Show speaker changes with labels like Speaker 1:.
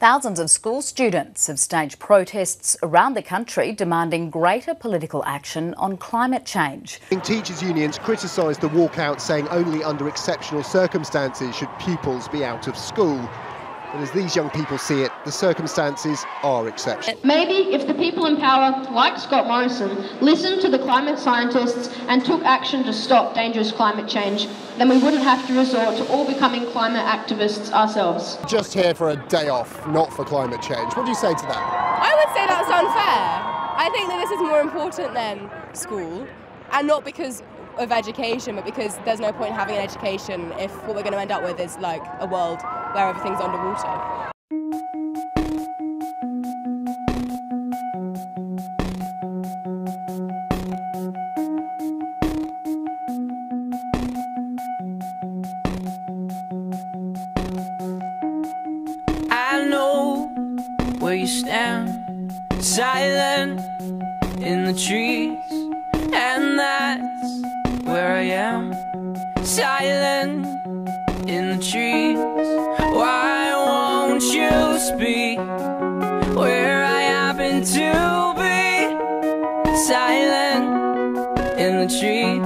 Speaker 1: Thousands of school students have staged protests around the country demanding greater political action on climate change.
Speaker 2: Teachers' unions criticised the walkout, saying only under exceptional circumstances should pupils be out of school. But as these young people see it, the circumstances are exceptional.
Speaker 3: Maybe if the people in power, like Scott Morrison, listened to the climate scientists and took action to stop dangerous climate change, then we wouldn't have to resort to all becoming climate activists ourselves.
Speaker 2: Just here for a day off, not for climate change. What do you say to that?
Speaker 4: I would say that's unfair. I think that this is more important than school, and not because of education, but because there's no point in having an education if what we're going to end up with is like a world where everything's underwater.
Speaker 5: I know where you stand, silent in the trees, and that's where I am, silent in the trees. Why won't you speak where I happen to be? Silent in the trees,